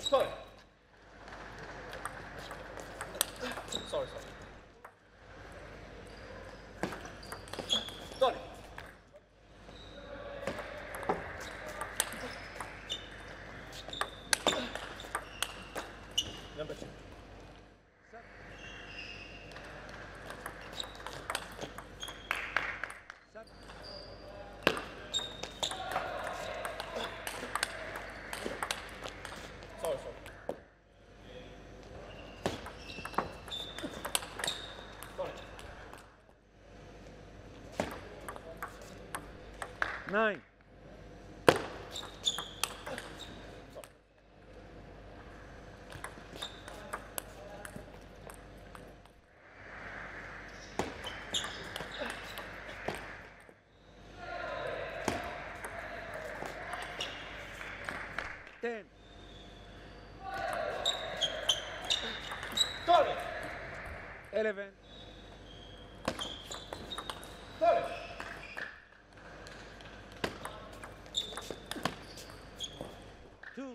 Sorry. Sorry, sorry. Sorry. Number two. Sorry, sorry. Sorry. Nine. Eleven. Sorry. Two.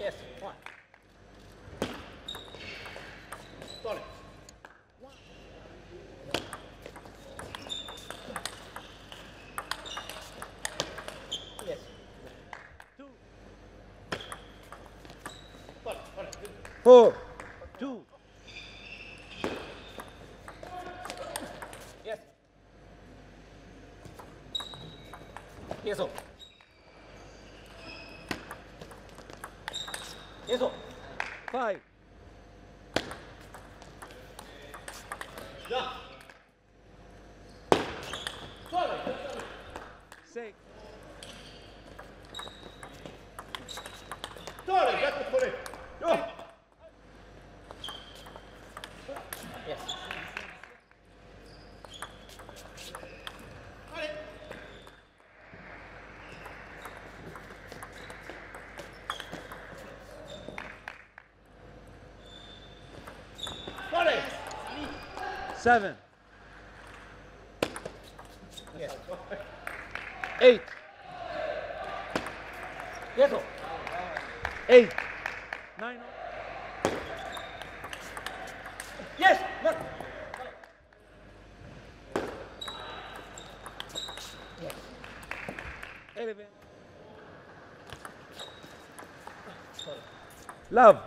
Yes, one. Sorry. Yes. Two. Sorry, sorry. Four. Two. Yes. Yes, sir. Yes, sir. Five. Yeah. Six. Sorry, back to sorry. Go. Yes. Sorry. Seven. Yes. Eight. Yes. Eight. Nine. Yes. One. Yes. Eleven. Love.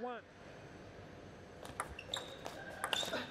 One. Yes.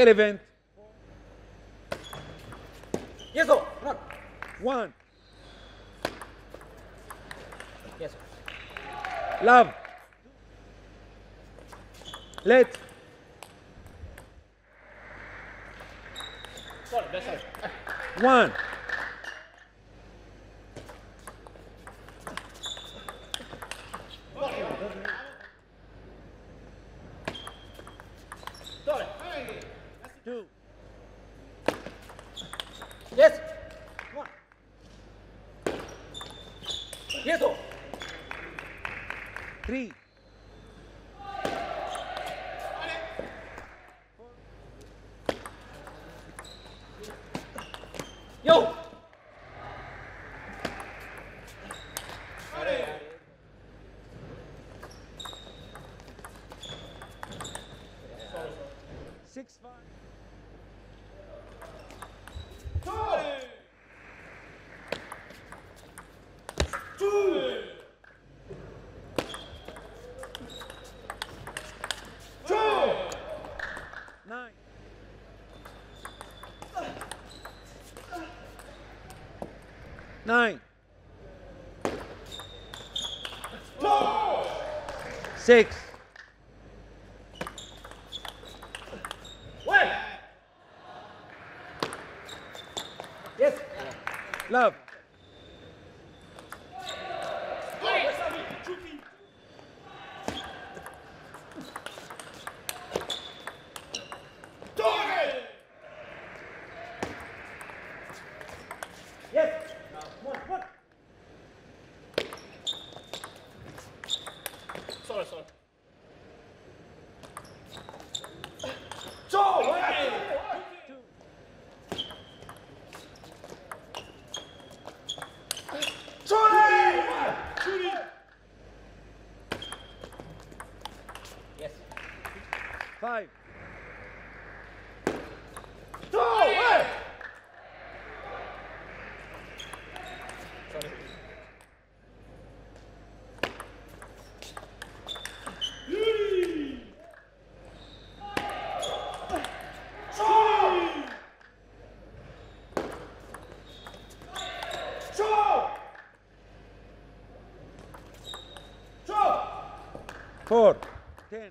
Eleven. Yes, sir. On. One. Yes, sir. Love. Let. Sorry, that's sorry. One. Two. Yes. Come on. Yes, sir. Three. Yo. Six, five. Nine. Nine. Six. One. Yes. Love. Yes. One. One. Sorry, sorry. Yes. Five. Sorry. Four. Ten.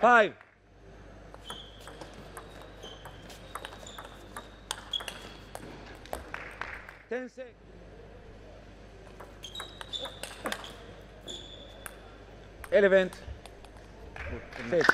Five. Ten six. Eleven. Six.